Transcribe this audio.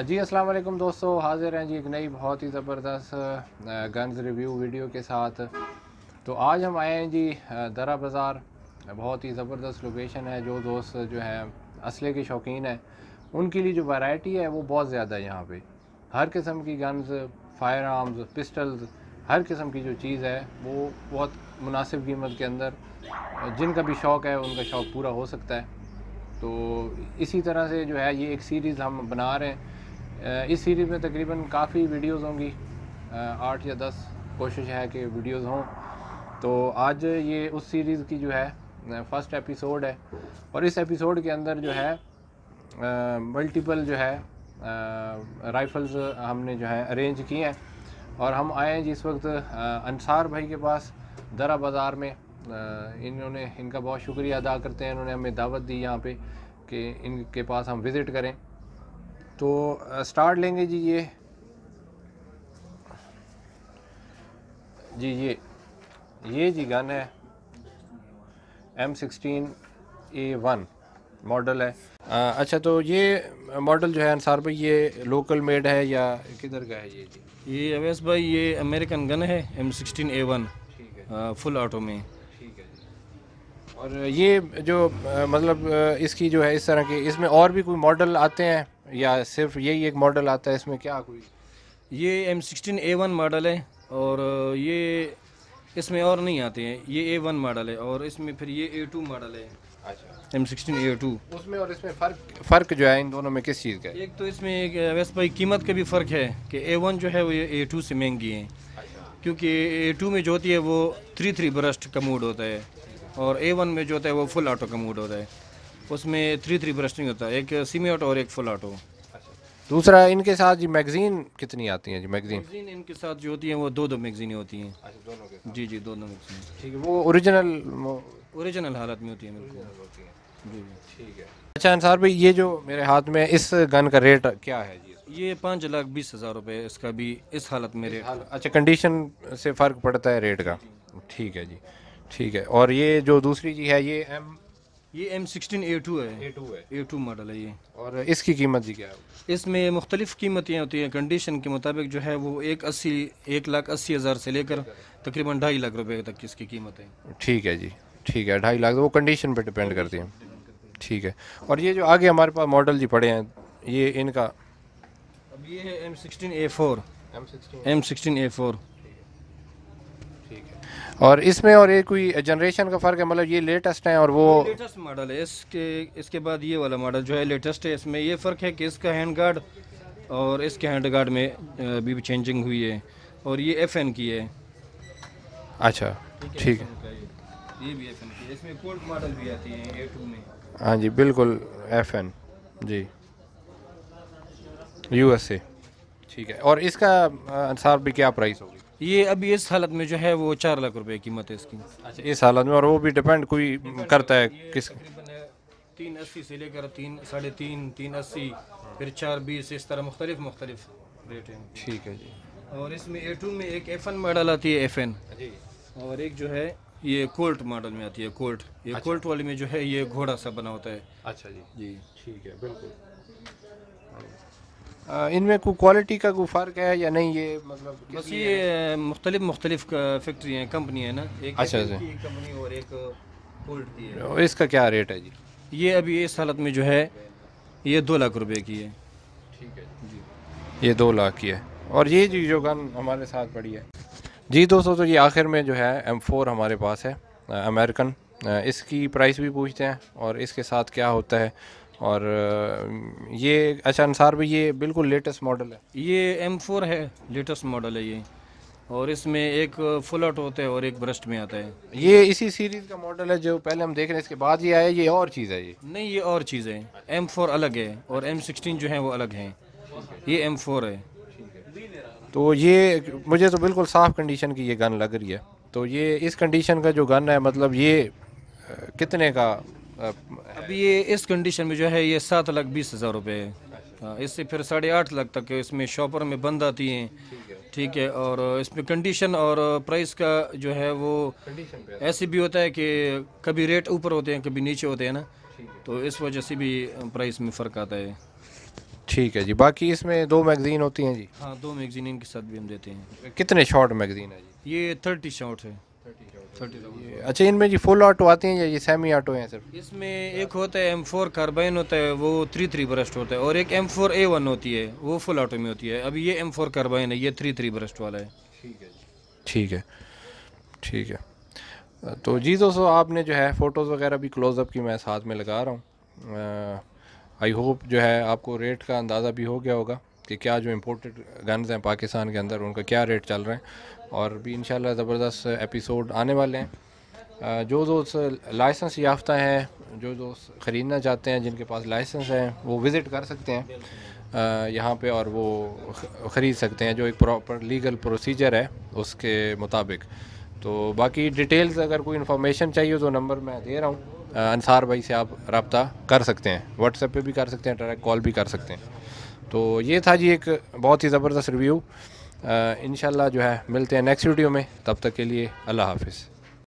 جی السلام علیکم دوستو، حاضر ہیں جی ایک نئی بہت ہی زبردست گنز ریویو ویڈیو کے ساتھ۔ تو آج ہم آئے ہیں جی درا بازار۔ بہت ہی زبردست لوکیشن ہے، جو دوست جو ہے اسلحے کے شوقین ہیں۔ ان کے لیے جو ویرائٹی ہے، وہ بہت زیادہ ہے یہاں پہ۔ ہر قسم کی گنز فائر آرمز پسٹلز ہر قسم کی جو چیز ہے، وہ بہت مناسب قیمت کے اندر جن کا بھی شوق ہے، ان کا شوق پورا ہو سکتا ہے۔ تو اسی طرح سے جو ہے، یہ ایک سیریز ہم بنا رہے ہیں۔ اس سیریز میں تقریباً کافی ویڈیوز ہوں گی۔ آٹھ یا دس کوشش ہے کہ ویڈیوز ہوں۔ تو آج یہ اس سیریز کی جو ہے فرسٹ ایپیسوڈ ہے۔ اور اس ایپیسوڈ کے اندر جو ہے ملٹیپل جو ہے رائفلز ہم نے جو ہے ارینج کیے ہیں۔ اور ہم آئے ہیں جی اس وقت انصار بھائی کے پاس درا بازار میں۔ انہوں نے، ان کا بہت شکریہ ادا کرتے ہیں۔ انہوں نے ہمیں دعوت دی یہاں پہ کہ ان کے پاس ہم وزٹ کریں۔ تو سٹارٹ لیں گے جی یہ۔ جی یہ یہ جی گن ہے۔ M sixteen A one model ہے۔ اچھا تو یہ ماڈل جو ہے انصار بھائی یہ لوکل میڈ ہے یا کدھر کا ہے یہ جی؟ یہ اویس بھائی یہ امریکن گن ہے M sixteen A one full auto میں۔ ٹھیک ہے جی۔ اور یہ جو مطلب اس کی جو ہے اس طرح کی اس میں اور بھی کوئی ماڈل آتے ہیں؟ یا صرف یہی ایک ماڈل آتا ہے اس میں کیا کوئی؟ یہ M sixteen A one model ہے اور یہ اس میں اور نہیں آتے ہیں یہ اے ون ماڈل ہے اور اس میں پھر یہ اے ٹو ماڈل ہے۔ اچھا۔ ایم سکسٹین اے ٹو اس میں اور اس میں فرق فرق جو ہے ان دونوں میں کس چیز کا ہے؟ ایک تو اس میں ایک اویس بھائی قیمت کا بھی فرق ہے کہ اے ون جو ہے وہ اے ٹو سے مہنگی ہیں کیونکہ اے ٹو میں جو ہوتی ہے وہ تھری تھری برسٹ کا موڈ ہوتا ہے اور اے ون میں جو ہوتا ہے وہ فل آٹو کا موڈ ہوتا ہے۔ اس میں تھری تھری برسٹ نہیں ہوتا ایک سیمی آٹو اور ایک فل آٹو دوسرا ان کے ساتھ جی میگزین کتنی آتی ہیں جی؟ میگزین میگزین ان کے ساتھ جو ہوتی ہیں وہ دو دو میگزینیں ہوتی ہیں۔ جی جی دو دو میگزین ٹھیک ہے وہ اوریجنل اوریجنل حالت میں ہوتی ہیں بالکل۔ جی جی۔ ٹھیک ہے۔ اچھا انصار بھائی یہ جو میرے ہاتھ میں اس گن کا ریٹ کیا ہے جی؟ یہ پانچ لاکھ بیس ہزار روپے اس کا بھی اس حالت میں ریٹ اچھا کنڈیشن سے فرق پڑتا ہے ریٹ کا۔ ٹھیک ہے جی۔ ٹھیک ہے اور یہ جو دوسری جی ہے یہ ایم یہ ایم سکسٹین اے ٹو ہے. اے ٹو ماڈل ہے یہ. اور اس کی قیمت جی کیا ہے؟ اس میں مختلف قیمتیں ہوتی ہیں. کنڈیشن کے مطابق جو ہے وہ ایک اسی ایک لاکھ اسی ہزار سے لے کر تقریباً ڈھائی لاکھ روپے تک کی اس کی قیمت ہے. ٹھیک ہے جی ٹھیک ہے ڈھائی لاکھ وہ کنڈیشن پہ ڈپینڈ کرتی ہیں. ٹھیک ہے اور یہ جو آگے ہمارے پاس ماڈل جی پڑے ہیں یہ ان کا اب یہ ہے M sixteen A four M sixteen A four ٹھیک ہے۔ اور اس میں اور یہ کوئی جنریشن کا فرق ہے؟ مطلب یہ لیٹسٹ ہیں اور وہ لیٹسٹ ماڈل ہے۔ اس کے اس کے بعد یہ والا ماڈل جو ہے لیٹسٹ ہے اس میں یہ فرق ہے کہ اس کا ہینڈ گارڈ اور اس کے ہینڈ گارڈ میں بھی چینجنگ ہوئی ہے اور یہ ایف این کی ہے۔ اچھا ٹھیک ہے یہ بھی ایف این کی ہے۔ اس میں کولڈ ماڈل بھی آتی ہے اے ٹو میں۔ ہاں جی بالکل F N G. U S A ٹھیک ہے۔ اور اس کا انصار بھی کیا پرائس ہوگی؟ یہ ابھی اس حالت میں جو ہے وہ چار لاکھ روپے قیمت ہے اس کی۔ اچھا اس حالت میں اور وہ بھی ڈپینڈ کوئی کرتا ہے کس تین اسی سے لے کر تین ساڑھے تین تین اسی پھر چار بیس اس طرح مختلف مختلف ریٹ ہیں۔ ٹھیک ہے جی۔ اور اس میں اے ٹو میں ایک ایف این ماڈل آتی ہے ایف این جی۔ اور ایک جو ہے یہ کولٹ ماڈل میں آتی ہے کولٹ یہ کولٹ والی میں جو ہے یہ گھوڑا سا بنا ہوتا ہے۔ اچھا جی۔ جی۔ ٹھیک ہے بالکل۔ ان میں کوئی کوالٹی کا کوئی فرق ہے یا نہیں؟ یہ مطلب بس یہ مختلف مختلف فیکٹری ہیں کمپنی ہیں نا۔ ایک اچھا، اچھا۔ کمپنی اور ایک کولٹ کی ہے۔ اس کا کیا ریٹ ہے جی؟ یہ ابھی اس حالت میں جو ہے یہ دو لاکھ روپے کی ہے۔ ٹھیک ہے جی۔ یہ دو لاکھ کی ہے۔ اور یہ جی جو گن ہمارے ساتھ پڑی ہے۔ جی دوستو تو یہ آخر میں جو ہے ایم فور ہمارے پاس ہے امریکن اس کی پرائس بھی پوچھتے ہیں اور اس کے ساتھ کیا ہوتا ہے۔ اور یہ اچھا انصار بھی یہ بالکل لیٹسٹ ماڈل ہے۔ یہ ایم فور ہے لیٹسٹ ماڈل ہے یہ۔ اور اس میں ایک فل آؤٹ ہوتا ہے اور ایک برسٹ میں آتا ہے۔ یہ اسی سیریز کا ماڈل ہے جو پہلے ہم دیکھ رہے ہیں اس کے بعد یہ آیا یہ اور چیز ہے یہ۔ نہیں یہ اور چیز ہے۔ ایم فور الگ ہے اور ایم سکسٹین جو ہے وہ الگ ہیں۔ یہ ایم فور ہے۔ تو یہ مجھے تو بالکل صاف کنڈیشن کی یہ گن لگ رہی ہے۔ تو یہ اس کنڈیشن کا جو گن ہے مطلب یہ کتنے کا اب یہ اس کنڈیشن میں جو ہے یہ سات لاکھ بیس ہزار روپے ہے۔ ہاں، اس سے پھر ساڑھے آٹھ لاکھ تک اس میں شاپر میں بند آتی ہیں۔ ٹھیک ہے اور اس میں کنڈیشن اور پرائس کا جو ہے وہ ایسے بھی ہوتا ہے کہ کبھی ریٹ اوپر ہوتے ہیں کبھی نیچے ہوتے ہیں نا۔ تو اس وجہ سے بھی پرائس میں فرق آتا ہے۔ ٹھیک ہے جی باقی اس میں دو میگزین ہوتی ہیں جی۔ ہاں دو میگزین ان کے ساتھ بھی ہم دیتے ہیں۔ کتنے شارٹ میگزین ہے جی؟ یہ تھرٹی شاٹ ہے۔ اچھا ان میں جی فل آٹو آتے ہیں یا یہ سیمی آٹو ہیں صرف؟ اس میں ایک ہوتا ہے ایم فور کاربائن ہوتا ہے وہ تھری تھری برسٹ ہوتا ہے اور ایک ایم فور اے ون ہوتی ہے وہ فل آٹو میں ہوتی ہے۔ ابھی یہ ایم فور کاربائن ہے یہ تھری تھری برسٹ والا ہے۔ ٹھیک ہے ٹھیک ہے۔ تو جی دوستو آپ نے جو ہے فوٹوز وغیرہ بھی کلوز اپ کی میں ساتھ میں لگا رہا ہوں۔ آئی ہوپ جو ہے آپ کو ریٹ کا اندازہ بھی ہو گیا ہوگا کہ کیا جو امپورٹڈ گنز ہیں پاکستان کے اندر ان کا کیا ریٹ چل رہے ہیں۔ اور بھی انشاءاللہ زبردست ایپیسوڈ آنے والے ہیں۔ جو دوست لائسنس یافتہ ہیں، جو دوست خریدنا چاہتے ہیں، جن کے پاس لائسنس ہیں، وہ وزٹ کر سکتے ہیں۔ یہاں پہ اور وہ خرید سکتے ہیں، جو ایک پراپر لیگل پروسیجر ہے اس کے مطابق۔ تو باقی ڈیٹیلز اگر کوئی انفارمیشن چاہیے تو نمبر میں دے رہا ہوں۔ انصار بھائی سے آپ رابطہ کر سکتے ہیں۔ واٹس ایپ پہ بھی کر سکتے ہیں ڈائریکٹ کال بھی کر سکتے ہیں۔ تو یہ تھا جی ایک بہت ہی زبردست ریویو انشاءاللہ جو ہے ملتے ہیں نیکسٹ ویڈیو میں تب تک کے لیے اللہ حافظ۔